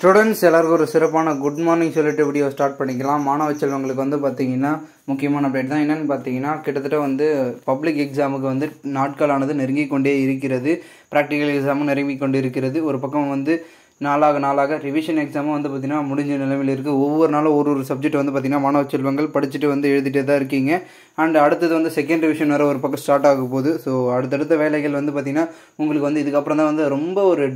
Students எல்லாருக்கும் ஒரு சிறப்பான குட் மார்னிங் சொல்லிட்டு வீடியோ ஸ்டார்ட் பண்ணிக்கலாம். மாணவ செல்வங்களுக்கு வந்து பார்த்தீங்கன்னா முக்கியமான அப்டேட் தான். என்னென்னு பார்த்தீங்கன்னா கிட்டத்தட்ட வந்து பப்ளிக் எக்ஸாமுக்கு வந்து நாட்களானது நெருங்கி கொண்டே இருக்கிறது. ப்ராக்டிக்கல் எக்ஸாமும் நெருங்கி கொண்டு இருக்கிறது. ஒரு பக்கம் வந்து நாளாக நாளாக ரிவிஷன் எக்ஸாமும் வந்து பார்த்தீங்கன்னா முடிஞ்ச நிலைமையில் இருக்குது ஒவ்வொரு நாளும் ஒரு ஒரு சப்ஜெக்ட் வந்து பார்த்தீங்கன்னா மாணவ செல்வங்கள் படிச்சுட்டு வந்து எழுதிட்டே தான் இருக்கீங்க. அண்ட் அடுத்தது வந்து செகண்ட் ரிவிஷன் வர ஒரு பக்கம் ஸ்டார்ட் ஆக போகுது. ஸோ அடுத்தடுத்த வேலைகள் வந்து பார்த்தீங்கன்னா உங்களுக்கு வந்து இதுக்கப்புறம் தான் வந்து ரொம்ப ஒரு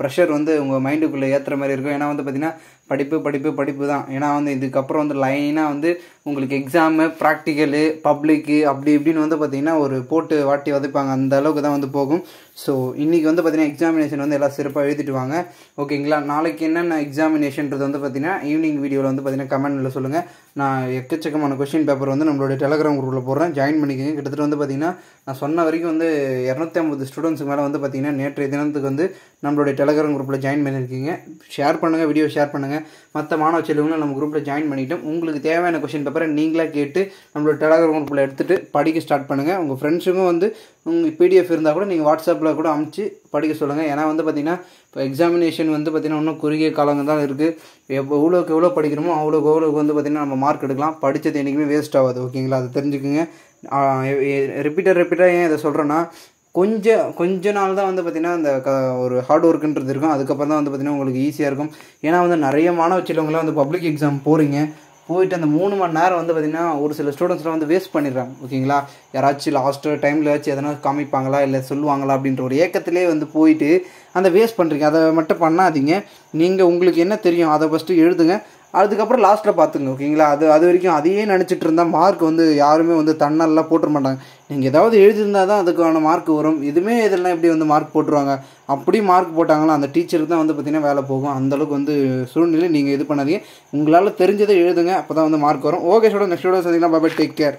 ப்ரெஷர் வந்து உங்கள் மைண்டுக்குள்ளே ஏற்றுற மாதிரி இருக்கும். ஏன்னா வந்து பார்த்தீங்கன்னா படிப்பு படிப்பு படிப்பு தான். ஏன்னா வந்து இதுக்கப்புறம் வந்து லைனாக வந்து உங்களுக்கு எக்ஸாமு ப்ராக்டிக்கலு பப்ளிக்கு அப்படி இப்படின்னு வந்து பார்த்தீங்கன்னா ஒரு போட்டு வாட்டி வதைப்பாங்க. அந்த அளவுக்கு தான் வந்து போகும். ஸோ இன்றைக்கி வந்து பார்த்தீங்கன்னா எக்ஸாமினேஷன் வந்து எல்லாம் சிறப்பாக எழுதிட்டு வாங்க. ஓகேங்களா நாளைக்கு என்னென்ன எக்ஸாமினேஷன்றது வந்து பார்த்தீங்கன்னா ஈவினிங் வீடியோவில் வந்து பார்த்தீங்கன்னா கமெண்ட்டில் சொல்லுங்கள் நான் எக்கச்சக்கமான கொஷின் பேப்பர் வந்து நம்மளுடைய டெலகிராம் குரூப்பில் போடுறேன். ஜாயின் பண்ணிக்கோங்க. கிட்டத்தட்ட வந்து பார்த்தீங்கன்னா நான் சொன்ன வரைக்கும் வந்து இரநூத்தி ஐம்பது ஸ்டூடெண்ட்ஸுக்கு மேலே வந்து பார்த்தீங்கன்னா நேற்றைய தினத்துக்கு வந்து நம்மளுடைய டெலகிராம் குரூப்பில் ஜாயின் பண்ணியிருக்கீங்க ஷேர் பண்ணுங்கள் வீடியோ ஷேர் பண்ணுங்கள் மற்ற மாணவ செல்வங்களும் நம்ம குரூப்பில் ஜாயின் பண்ணிட்டோம் உங்களுக்கு தேவையான கொஷின் பேப்பரை நீங்களாக கேட்டு நம்மளோட டெலாகிராம் குரூப்பில் எடுத்துகிட்டு படிக்க ஸ்டார்ட் பண்ணுங்கள் உங்கள் ஃப்ரெண்ட்ஸுக்கும் வந்து உங்கள் பிடிஎஃப் இருந்தால் கூட நீங்கள் வாட்ஸ்அப்பில் கூட அமுச்சு படிக்க சொல்லுங்கள் ஏன்னா வந்து பார்த்தீங்கன்னா இப்போ எக்ஸாமினேஷன் வந்து பார்த்திங்கன்னா இன்னும் குறுகிய காலங்கள் தான் இருக்குது எப்போ எவ்வளோக்கு எவ்வளோ படிக்கிறோமோ அவ்வளோக்கு எவ்வளோக்கு வந்து பார்த்திங்கன்னா நம்ம மார்க் எடுக்கலாம். படித்தது என்றைக்குமே வேஸ்ட் ஆகாது ஓகேங்களா அதை தெரிஞ்சுக்குங்க. ரிப்பீட்டர் ரிப்பீட்டாக ஏன் இதை சொல்கிறேன்னா கொஞ்சம் கொஞ்ச நாள் தான் வந்து பார்த்திங்கன்னா அந்த க ஒரு ஹார்ட் ஒர்க்குன்றது இருக்கும். அதுக்கப்புறம் தான் வந்து பார்த்திங்கன்னா உங்களுக்கு ஈஸியாக இருக்கும். ஏன்னா வந்து நிறைய மாணவ செல்வங்களாம் வந்து பப்ளிக் எக்ஸாம் போகிறீங்க போயிட்டு அந்த மூணு மணி நேரம் வந்து பார்த்திங்கன்னா ஒரு சில ஸ்டூடெண்ட்ஸ்லாம் வந்து வேஸ்ட் பண்ணிடுறாங்க. ஓகேங்களா? யாராச்சும் லாஸ்ட்டு டைமில் ஏதாச்சும் எதனா காமிப்பாங்களா? இல்லை சொல்லுவாங்களா? அப்படின்ற ஒரு ஏக்கத்திலே வந்து போயிட்டு அந்த வேஸ்ட் பண்ணுறீங்க அதை மட்டும் பண்ணாதீங்க. நீங்கள் உங்களுக்கு என்ன தெரியும்? அதை ஃபஸ்ட்டு எழுதுங்க. அதுக்கப்புறம் லாஸ்ட்டில் பார்த்துங்க ஓகேங்களா அது அது வரைக்கும் அதையே நினச்சிட்டு இருந்தால் மார்க் வந்து யாருமே வந்து தன்னெல்லாம் போட்டுற மாட்டாங்க. நீங்கள் ஏதாவது எழுதியிருந்தால் தான் அதுக்கான மார்க் வரும். இதுவுமே இதெல்லாம் எப்படி வந்து மார்க் போட்டுருவாங்க? அப்படி மார்க் போட்டாங்களோ அந்த டீச்சருக்கு தான் வந்து பார்த்திங்கன்னா வேலை போகும். அந்தளவுக்கு வந்து சூழ்நிலை நீங்கள் இது பண்ணாதீங்க. உங்களால் தெரிஞ்சதை எழுதுங்க அப்போ தான் வந்து மார்க் வரும். ஓகே ஸ்டூடெண்ட் நெக்ஸ்ட் வீடியோ சந்திக்கலாம். Baba take care